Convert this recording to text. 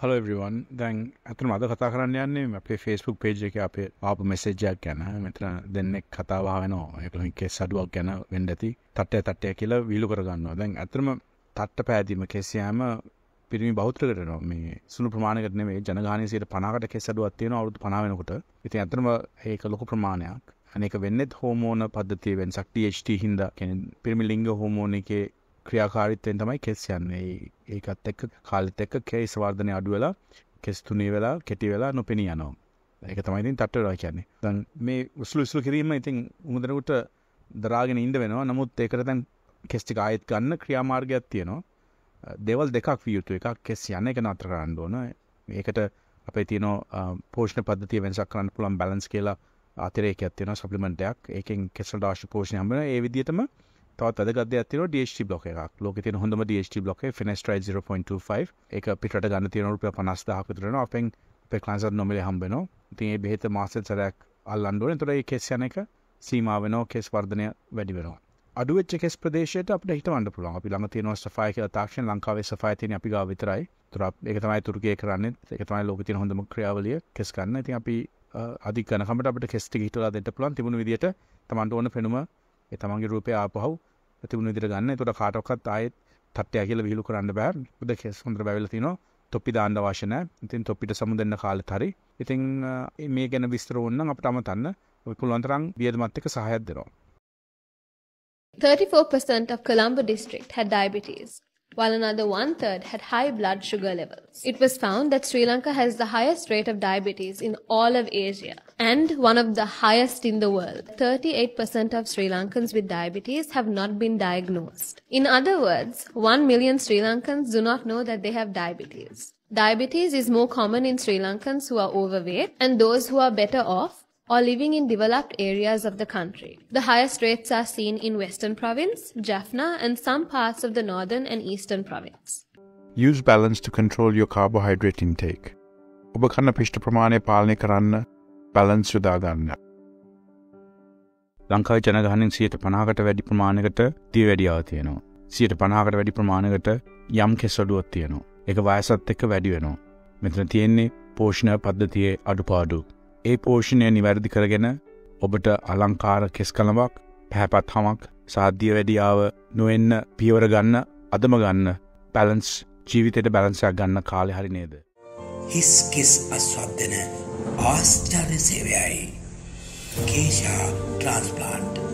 Hello everyone දැන් ඇතන අද කතා කරන්න යන්නේ අපේ ෆේස්බුක් පේජ් එක අපේ ආපු මෙසේජයක් ගැන. මෙතන දෙන්නෙක් කතාවාහනවා එකලින් කෙස් අඩුවක් ගැන වෙන්ඩ ඇති තට්ටය තට්ටය කියලා විලු කරගන්නවා දැන් ඇතරම තට්ට පැෑදීම කෙසියෑම පිරිමි බෞත්‍රකරන මේ සුළු ප්‍රමාණකට නෙවේ ජනගානසිට පනාකට කෙස් අඩුවත් තියෙන අවුදු පනාවෙනකොට ඉතින් ඇතරම ඒක ලොකු ප්‍රමාණයක්. අනෙක වෙන්නෙත් හෝමෝන පද්ධතිය වෙනසක්. THT හින්ද පිරිමි ලිංග හෝමෝන එකේ ක්‍රියාකාරිත්වයෙන් තමයි කෙස් යන්නේ. ඒකත් එක්ක කාලෙත් එක්ක කෙස් වර්ධනය අඩු වෙලා කෙස් තුනී වෙලා කෙටි වෙලා නොපෙනී යනවා. ඒක තමයි ඉතින් තට්ටුරා කියන්නේ. දැන් මේ උස්ලු උස්ලු කිරීම ඉතින් උමුදෙනෙකුට දරාගෙන ඉන්න වෙනවා. නමුත් ඒකට දැන් කෙස් ටික ආයෙත් ගන්න ක්‍රියාමාර්ගයක් තියෙනවා. දේවල් දෙකක් විය යුතු එකක් කෙස් යන එක නතර කරන්න ඕන. ඒකට අපේ තියෙන පෝෂණ පද්ධතිය වෙනසක් කරන්න පුළුවන් බැලන්ස් කියලා අතිරේකයක් තියෙනවා සප්ලිමන්ට් එකක්. ඒකෙන් කෙස්වලට අවශ්‍ය පෝෂණය හම්බ වෙනවා. ඒ විදිහටම තවත් වැදගත් තියෙන DHT බ්ලොක් එකක්. ලෝකෙ තියෙන හොඳම DHT බ්ලොක් එක Fenestride 0.25 ඒක පිටරට ගන්න තියෙන රුපියල් 50000ක විතර වෙනවා අපෙන් අපේ ක්ලයන්ට්ස්ට නොමිලේ හම්බ වෙනවා. ඉතින් මේ බෙහෙත මාසෙට සැරයක් අල්ලන්න ඕනේ. එතකොට ඒ කෙස් යන එක සීමා වෙනවා කෙස් වර්ධනය වැඩි වෙනවා. අඩු වෙච්ච කෙස් ප්‍රදේශයට අපිට හිතවන්න පුළුවන්. අපි ළඟ තියෙනවා සෆායි කියලා තාක්ෂණ ලංකාවේ සෆායි තියෙන අපි ගාව විතරයි. ඒතර ඒක තමයි තුර්කියේ කරන්නේ. ඒක තමයි ලෝකෙ තියෙන හොඳම ක්‍රියාවලිය කෙස් ගන්න. ඉතින් අපි අධික ගණකමට අපිට කෙස් ටික හිටලා දෙන්න පුළුවන්. තිබුණු විදියට තමන්ට ඕන පෙනුම ඒ තමන්ගේ රූපය ආපහු තිබුණු විදිහට ගන්න. ඒතකොට කාටවත් ආයෙත් තට්ටය කියලා විහිළු කරන්න බෑ. මොකද කෙස් හොඳට බැවිලා තිනවා. තොප්පි දාන්න අවශ්‍ය නැහැ. ඉතින් තොප්පිට සමු දෙන්න කාලෙත් හරි. ඉතින් මේ ගැන විස්තර ඕන නම් අපිට අමතන්න. අපි පුළුවන් තරම් වියදමත් එක්ක සහායක් දෙනවා. 34% of Colombo district had diabetes while another one third had high blood sugar levels. It was found that Sri Lanka has the highest rate of diabetes in all of Asia and one of the highest in the world. 38% of Sri Lankans with diabetes have not been diagnosed. In other words, 1 million Sri Lankans do not know that they have diabetes. Diabetes is more common in Sri Lankans who are overweight and those who are better off or living in developed areas of the country. The highest rates are seen in Western Province, Jaffna, and some parts of the Northern and Eastern Province. Use balance to control your carbohydrate intake. ඔබ කන්න පිෂ්ට ප්‍රමාණය පාලනය කරන්න balance යොදාගන්න. ලංකාවේ ජනගහනෙන් සියයට පනාකට වැඩි ප්‍රමාණකට තිය වැඩියාව තියෙනවා. සියට පනාකට වැඩි ප්‍රමාණකට යම් කෙස්සඩුවත් තියෙනවා. එක වයසත් එක්ක වැඩි වෙනවා. මෙතන තියෙන්නේ පෝෂණ පද්ධතියේ අඩුපාඩු. ඒ පෝෂණය නිවැරදි කරගෙන ඔබට අලංකාර කෙස් කළමක් පැහැපත් හමක් සාධ්‍ය වැඩියාව නොවෙන්න පියවර ගන්න අදම ගන්න පැලන්ස් ජීවිතයට බැලන්සයක් ගන්න කාලෙ හරි නේද. හිස් කෙස් අස්වත්දන ආස්චාර්ය සේවයයි කේෂා ට්‍රන්ස්පලාන්්